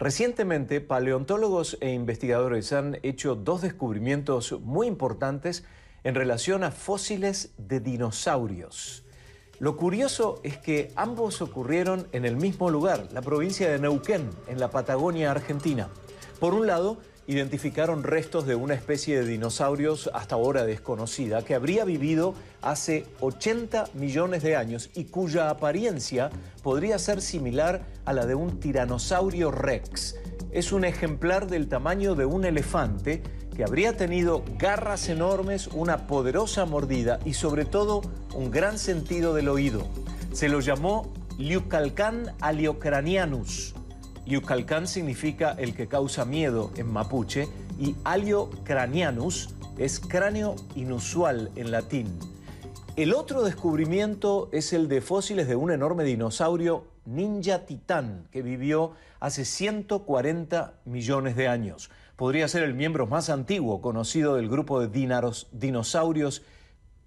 Recientemente, paleontólogos e investigadores han hecho dos descubrimientos muy importantes en relación a fósiles de dinosaurios. Lo curioso es que ambos ocurrieron en el mismo lugar, la provincia de Neuquén, en la Patagonia Argentina. Por un lado, identificaron restos de una especie de dinosaurios hasta ahora desconocida que habría vivido hace 80 millones de años y cuya apariencia podría ser similar a la de un tiranosaurio rex. Es un ejemplar del tamaño de un elefante que habría tenido garras enormes, una poderosa mordida y sobre todo un gran sentido del oído. Se lo llamó Liucalcan aliocranianus Yucalcán significa el que causa miedo en mapuche y Alio cranianus es cráneo inusual en latín. El otro descubrimiento es el de fósiles de un enorme dinosaurio ninja titán que vivió hace 140 millones de años. Podría ser el miembro más antiguo conocido del grupo de dinosaurios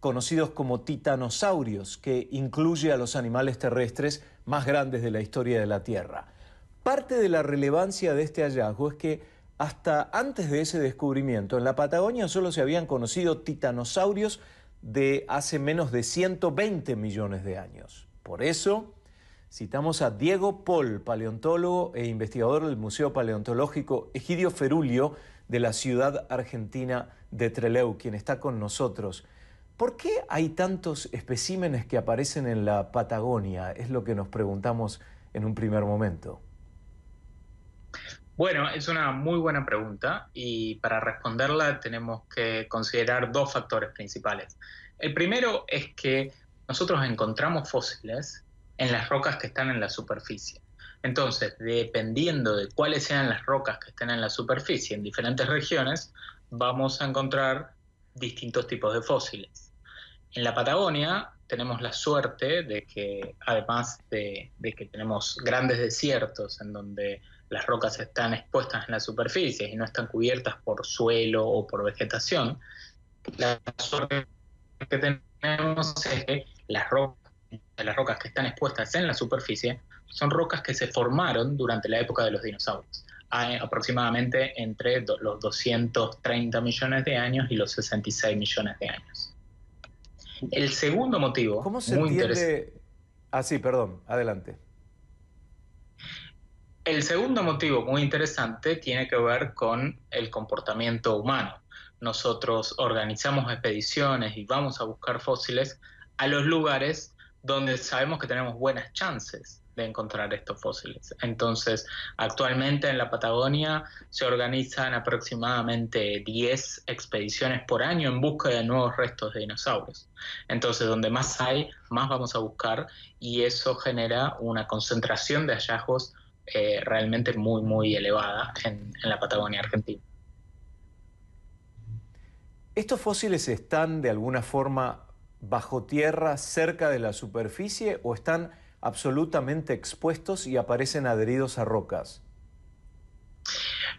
conocidos como titanosaurios, que incluye a los animales terrestres más grandes de la historia de la Tierra. Parte de la relevancia de este hallazgo es que hasta antes de ese descubrimiento en la Patagonia solo se habían conocido titanosaurios de hace menos de 120 millones de años. Por eso, citamos a Diego Paul, paleontólogo e investigador del Museo Paleontológico Egidio Ferulio de la ciudad argentina de Trelew, quien está con nosotros. ¿Por qué hay tantos especímenes que aparecen en la Patagonia? Es lo que nos preguntamos en un primer momento. Bueno, es una muy buena pregunta y para responderla tenemos que considerar dos factores principales. El primero es que nosotros encontramos fósiles en las rocas que están en la superficie. Entonces, dependiendo de cuáles sean las rocas que estén en la superficie en diferentes regiones, vamos a encontrar distintos tipos de fósiles. En la Patagonia tenemos la suerte de que, además de, de que tenemos grandes desiertos en donde las rocas están expuestas en la superficie y no están cubiertas por suelo o por vegetación, la suerte que tenemos es que las rocas, las rocas que están expuestas en la superficie son rocas que se formaron durante la época de los dinosaurios, aproximadamente entre los 230 millones de años y los 66 millones de años. El segundo motivo, ¿Cómo se muy entiende? Ah, sí, perdón, adelante. El segundo motivo muy interesante tiene que ver con el comportamiento humano. Nosotros organizamos expediciones y vamos a buscar fósiles a los lugares donde sabemos que tenemos buenas chances de encontrar estos fósiles. Entonces, actualmente en la Patagonia se organizan aproximadamente 10 expediciones por año en busca de nuevos restos de dinosaurios. Entonces, donde más hay, más vamos a buscar y eso genera una concentración de hallazgos eh, realmente muy, muy elevada en, en la Patagonia Argentina. ¿Estos fósiles están de alguna forma bajo tierra, cerca de la superficie, o están absolutamente expuestos y aparecen adheridos a rocas?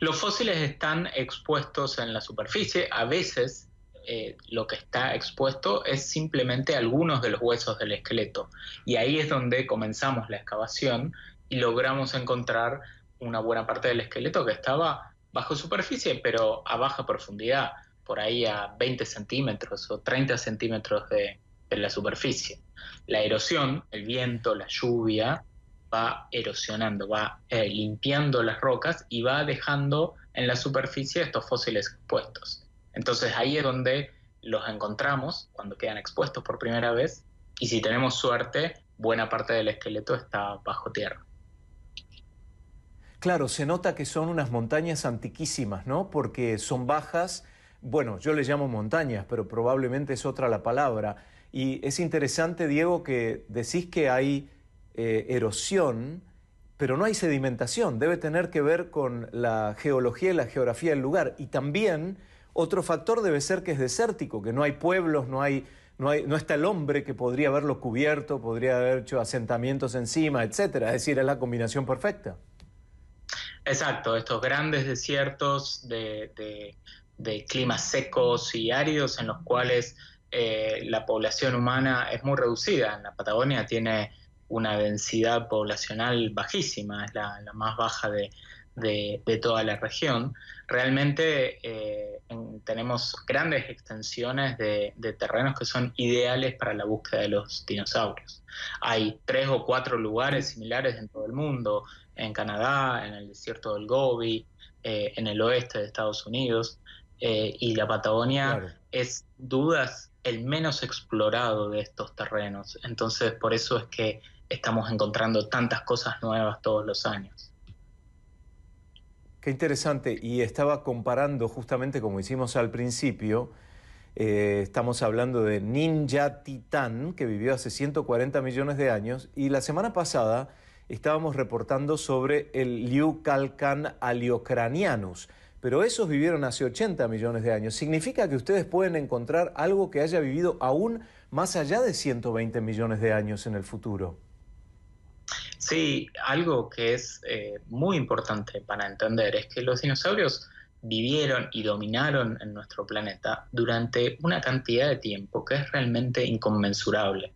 Los fósiles están expuestos en la superficie. A veces eh, lo que está expuesto es simplemente algunos de los huesos del esqueleto. Y ahí es donde comenzamos la excavación y logramos encontrar una buena parte del esqueleto que estaba bajo superficie, pero a baja profundidad, por ahí a 20 centímetros o 30 centímetros de, la superficie. La erosión, el viento, la lluvia, va erosionando, va eh, limpiando las rocas y va dejando en la superficie estos fósiles expuestos. Entonces ahí es donde los encontramos cuando quedan expuestos por primera vez y si tenemos suerte, buena parte del esqueleto está bajo tierra. Claro, se nota que son unas montañas antiquísimas, ¿no? Porque son bajas, bueno, yo les llamo montañas, pero probablemente es otra la palabra. Y es interesante, Diego, que decís que hay eh, erosión, pero no hay sedimentación. Debe tener que ver con la geología y la geografía del lugar. Y también otro factor debe ser que es desértico, que no hay pueblos, no hay no, hay, no, está el hombre que podría haberlo cubierto, podría haber hecho asentamientos encima, etcétera. Es decir, es la combinación perfecta. Exacto, estos grandes desiertos de, climas secos y áridos en los cuales eh, la población humana es muy reducida. En la Patagonia tiene una densidad poblacional bajísima, es la, más baja de, de, toda la región. Realmente eh, tenemos grandes extensiones de, terrenos que son ideales para la búsqueda de los dinosaurios. Hay tres o cuatro lugares similares en todo el mundo, en Canadá, en el desierto del Gobi, eh, en el oeste de Estados Unidos, eh, y la Patagonia es dudas el menos explorado de estos terrenos. Entonces, por eso es que estamos encontrando tantas cosas nuevas todos los años. Qué interesante. Y estaba comparando justamente como hicimos al principio, eh, estamos hablando de Ninja Titán, que vivió hace 140 millones de años, y la semana pasada estábamos reportando sobre el Liucalcan aliocranianus, pero esos vivieron hace 80 millones de años. ¿Significa que ustedes pueden encontrar algo que haya vivido aún más allá de 120 millones de años en el futuro? Sí, algo que es eh, muy importante para entender es que los dinosaurios vivieron y dominaron en nuestro planeta durante una cantidad de tiempo que es realmente inconmensurable.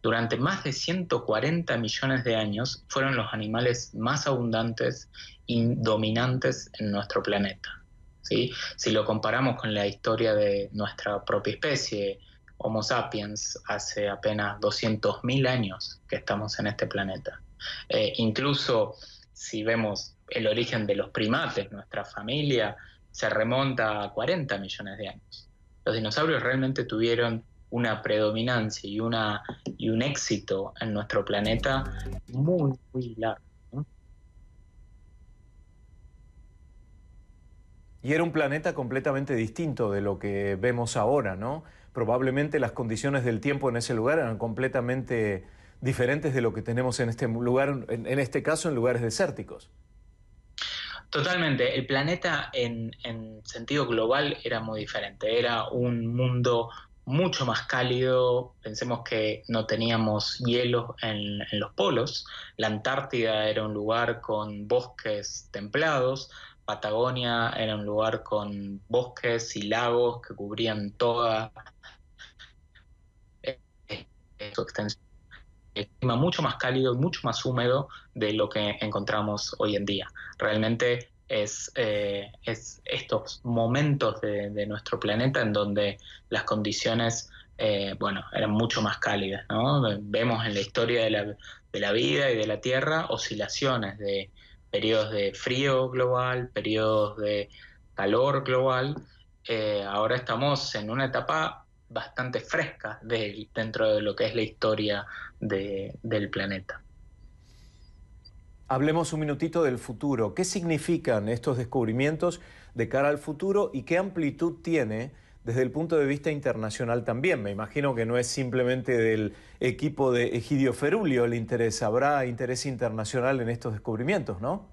Durante más de 140 millones de años fueron los animales más abundantes y dominantes en nuestro planeta. ¿sí? Si lo comparamos con la historia de nuestra propia especie, Homo sapiens, hace apenas 200.000 años que estamos en este planeta. Eh, incluso si vemos el origen de los primates, nuestra familia se remonta a 40 millones de años. Los dinosaurios realmente tuvieron una predominancia y, una, y un éxito en nuestro planeta muy, muy largo. Y era un planeta completamente distinto de lo que vemos ahora, ¿no? Probablemente las condiciones del tiempo en ese lugar eran completamente diferentes de lo que tenemos en este lugar, en, este caso en lugares desérticos. Totalmente. El planeta en, sentido global era muy diferente. Era un mundo mucho más cálido. Pensemos que no teníamos hielo en, los polos. La Antártida era un lugar con bosques templados. Patagonia era un lugar con bosques y lagos que cubrían toda su extensión clima mucho más cálido y mucho más húmedo de lo que encontramos hoy en día. Realmente es, eh, es estos momentos de, nuestro planeta en donde las condiciones eh, bueno, eran mucho más cálidas. ¿no? Vemos en la historia de la, de la vida y de la Tierra oscilaciones de periodos de frío global, periodos de calor global. Eh, ahora estamos en una etapa bastante fresca dentro de lo que es la historia del planeta. Hablemos un minutito del futuro. ¿Qué significan estos descubrimientos de cara al futuro y qué amplitud tiene desde el punto de vista internacional también? Me imagino que no es simplemente del equipo de Egidio Ferulio el interés, habrá interés internacional en estos descubrimientos, ¿no?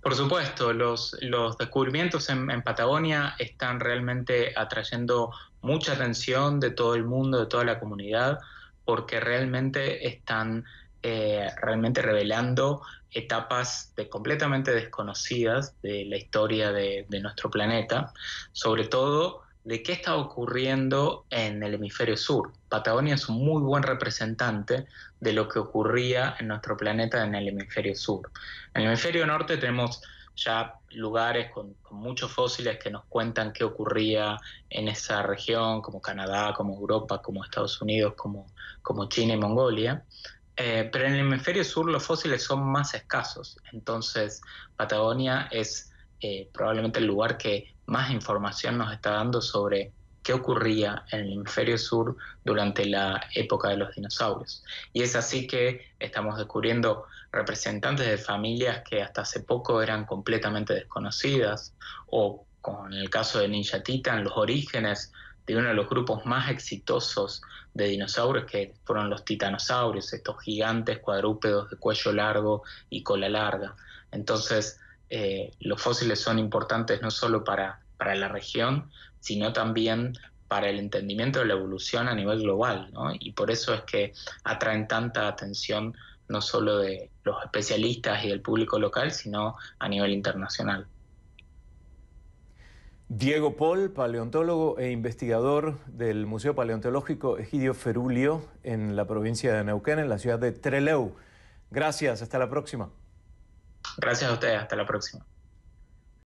Por supuesto, los, descubrimientos en, Patagonia están realmente atrayendo mucha atención de todo el mundo, de toda la comunidad, porque realmente están eh, realmente revelando etapas completamente desconocidas de la historia de nuestro planeta, sobre todo de qué está ocurriendo en el hemisferio sur. Patagonia es un muy buen representante de lo que ocurría en nuestro planeta en el hemisferio sur. En el hemisferio norte tenemos ya lugares con, muchos fósiles que nos cuentan qué ocurría en esa región, como Canadá, como Europa, como Estados Unidos, como, como China y Mongolia. Eh, pero en el hemisferio sur los fósiles son más escasos, entonces Patagonia es eh, probablemente el lugar que más información nos está dando sobre qué ocurría en el hemisferio sur durante la época de los dinosaurios. Y es así que estamos descubriendo representantes de familias que hasta hace poco eran completamente desconocidas, o con el caso de Ninja Titan, los orígenes de uno de los grupos más exitosos de dinosaurios que fueron los titanosaurios, estos gigantes cuadrúpedos de cuello largo y cola larga. Entonces, eh, los fósiles son importantes no solo para, para la región, sino también para el entendimiento de la evolución a nivel global, Y por eso es que atraen tanta atención no solo de los especialistas y del público local, sino a nivel internacional. Diego Paul, paleontólogo e investigador del Museo Paleontológico Egidio Ferulio en la provincia de Neuquén, en la ciudad de Trelew. Gracias, hasta la próxima. Gracias a ustedes, hasta la próxima.